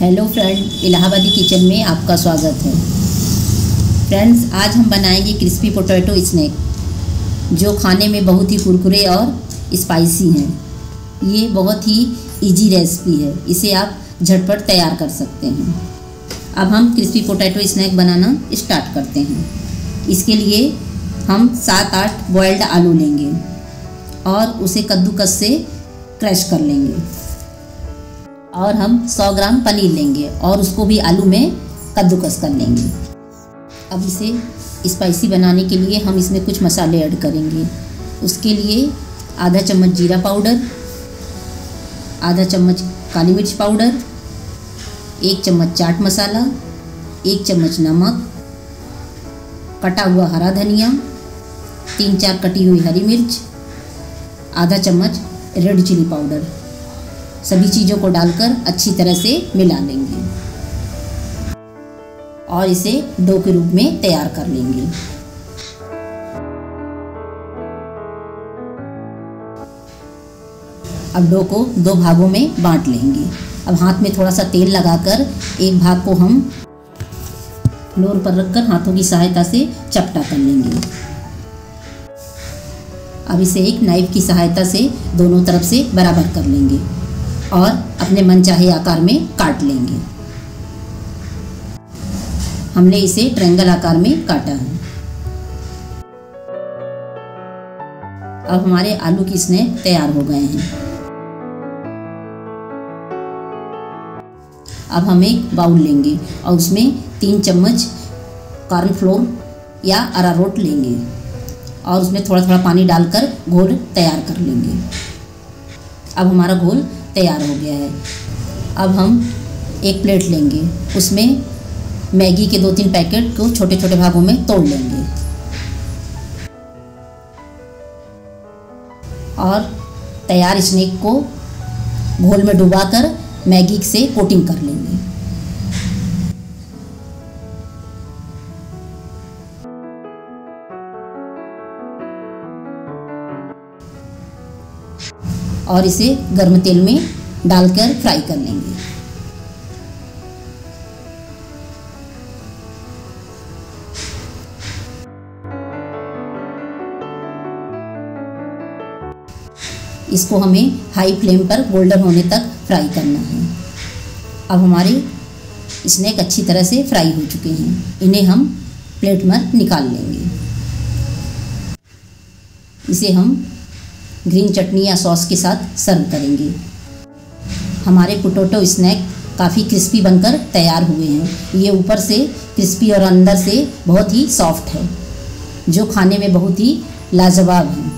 Hello friend इलाहाबादी kitchen में आपका स्वागत है। फ्रेंड्स आज हम बनाएँगे क्रिस्पी पोटैटो स्नैक जो खाने में बहुत ही कुरकुरे और स्पाइसी हैं। ये बहुत ही इजी रेसिपी है। इसे आप झटपट तैयार कर सकते हैं। अब हम क्रिस्पी पोटैटो स्नैक बनाना स्टार्ट करते हैं। इसके लिए हम सात आठ बॉयल्ड आलू लेंगे और उसे कद्दूकस से क्रश कर लेंगे। और हम 100 ग्राम पनीर लेंगे और उसको भी आलू में कद्दूकस कर लेंगे। अब इसे स्पाइसी बनाने के लिए हम इसमें कुछ मसाले ऐड करेंगे। उसके लिए आधा चम्मच जीरा पाउडर, आधा चम्मच काली मिर्च पाउडर, एक चम्मच चाट मसाला, एक चम्मच नमक, कटा हुआ हरा धनिया, तीन चार कटी हुई हरी मिर्च, आधा चम्मच रेड चिली पाउडर। सभी चीज़ों को डालकर अच्छी तरह से मिला लेंगे। और इसे डो के रूप में तैयार कर लेंगे। अब डो को दो भागों में बांट लेंगे। अब हाथ में थोड़ा सा तेल लगाकर एक भाग को हम फ्लोर पर रखकर हाथों की सहायता से चपटा कर लेंगे। अब इसे एक नाइफ की सहायता से दोनों तरफ़ से बराबर कर लेंगे। और अपने मनचाहे आकार में काट लेंगे। हमने इसे ट्रायंगल आकार में काटा है। अब हमारे आलू की स्नैक तैयार हो गए हैं। अब हम एक बाउल लेंगे और उसमें तीन चम्मच कॉर्नफ्लोर या अरारोट लेंगे और उसमें थोड़ा थोड़ा पानी डालकर घोल तैयार कर लेंगे। अब हमारा घोल तैयार हो गया है। अब हम एक प्लेट लेंगे। उसमें मैगी के दो तीन पैकेट को छोटे छोटे भागों में तोड़ लेंगे। और तैयार स्नैक को घोल में डुबाकर मैगी से कोटिंग कर लेंगे। और इसे गर्म तेल में डालकर फ्राई कर लेंगे। इसको हमें हाई फ्लेम पर गोल्डन होने तक फ्राई करना है। अब हमारे स्नैक अच्छी तरह से फ्राई हो चुके हैं। इन्हें हम प्लेट में निकाल लेंगे। इसे हम ग्रीन चटनी या सॉस के साथ सर्व करेंगे। हमारे पोटोटो स्नैक काफ़ी क्रिस्पी बनकर तैयार हुए हैं। ये ऊपर से क्रिस्पी और अंदर से बहुत ही सॉफ्ट है, जो खाने में बहुत ही लाजवाब है।